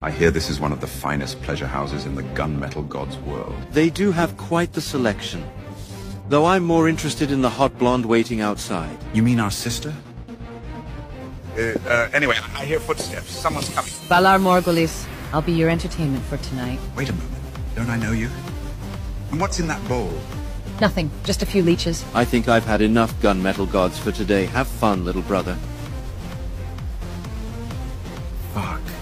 I hear this is one of the finest pleasure houses in the gunmetal god's world. They do have quite the selection. Though I'm more interested in the hot blonde waiting outside. You mean our sister? Uh, uh, anyway, I hear footsteps. Someone's coming. Valar Morgulis, I'll be your entertainment for tonight. Wait a moment. Don't I know you? And what's in that bowl? Nothing. Just a few leeches. I think I've had enough gunmetal gods for today. Have fun, little brother.